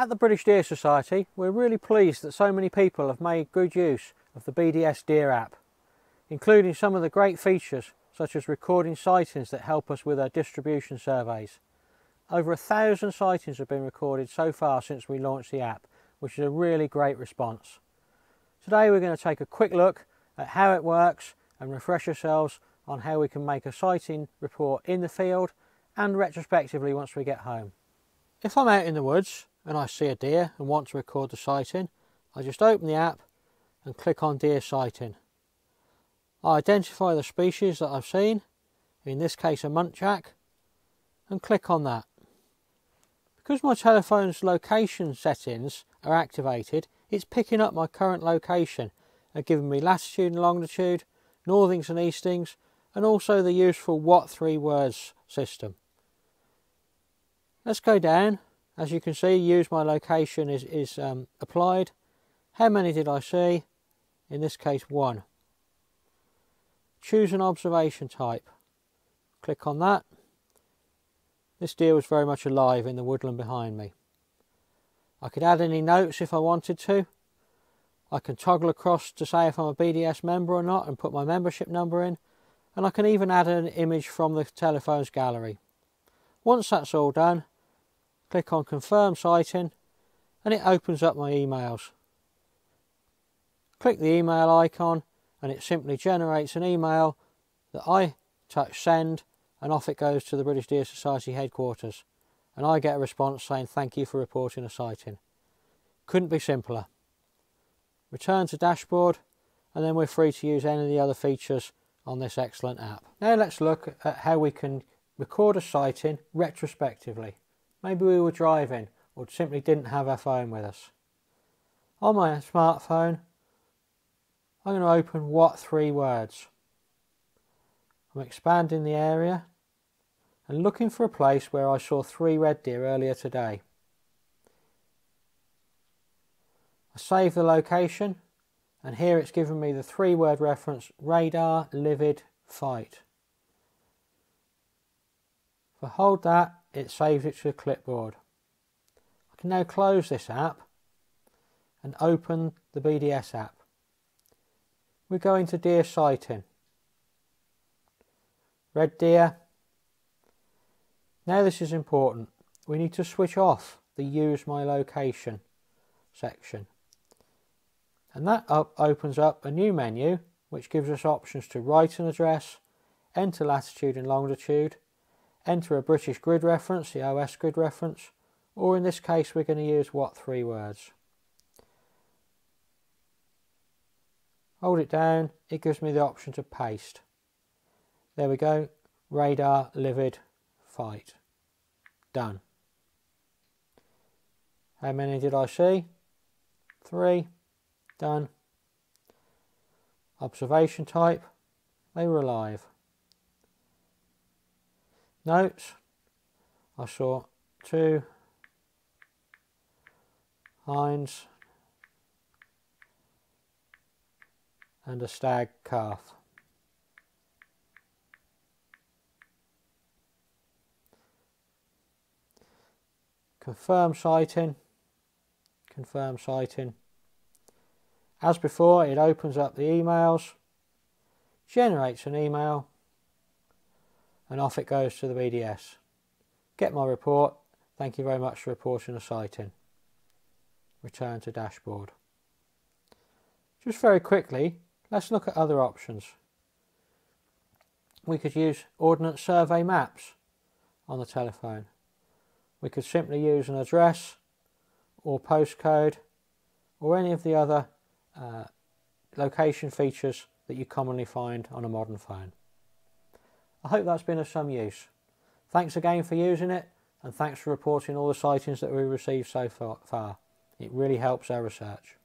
At the British Deer Society, we're really pleased that so many people have made good use of the BDS Deer app, including some of the great features such as recording sightings that help us with our distribution surveys. Over a thousand sightings have been recorded so far since we launched the app, which is a really great response. Today we're going to take a quick look at how it works and refresh ourselves on how we can make a sighting report in the field and retrospectively once we get home. If I'm out in the woods and I see a deer and want to record the sighting, I just open the app and click on deer sighting. I identify the species that I've seen, in this case a muntjac, and click on that. Because my telephone's location settings are activated, it's picking up my current location and giving me latitude and longitude, northings and eastings, and also the useful what three words system. Let's go down. As you can see, use my location is, is um, applied. How many did I see? In this case, one. Choose an observation type. Click on that. This deer was very much alive in the woodland behind me. I could add any notes if I wanted to. I can toggle across to say if I'm a BDS member or not and put my membership number in. And I can even add an image from the telephone's gallery. Once that's all done, click on confirm sighting and it opens up my emails. Click the email icon and it simply generates an email that I touch send and off it goes to the British Deer Society headquarters and I get a response saying thank you for reporting a sighting. Couldn't be simpler. Return to dashboard and then we're free to use any of the other features on this excellent app. Now let's look at how we can record a sighting retrospectively. Maybe we were driving or simply didn't have our phone with us. On my smartphone, I'm going to open what three words. I'm expanding the area and looking for a place where I saw three red deer earlier today. I save the location and here it's given me the three word reference radar livid fight. If I hold that it saves it to the clipboard. I can now close this app and open the BDS app. We're going to deer sighting. Red deer. Now this is important. We need to switch off the use my location section. And that up opens up a new menu which gives us options to write an address, enter latitude and longitude, enter a British grid reference, the OS grid reference, or in this case we're going to use what three words. Hold it down, it gives me the option to paste. There we go, radar, livid, fight. Done. How many did I see? Three. Done. Observation type. They were alive. Notes. I saw two hinds and a stag calf. Confirm sighting, confirm sighting. As before, it opens up the emails, generates an email, and off it goes to the BDS. Get my report. Thank you very much for reporting a sighting. Return to dashboard. Just very quickly, let's look at other options. We could use Ordnance Survey maps on the telephone. We could simply use an address or postcode or any of the other uh, location features that you commonly find on a modern phone. I hope that's been of some use. Thanks again for using it and thanks for reporting all the sightings that we've received so far. It really helps our research.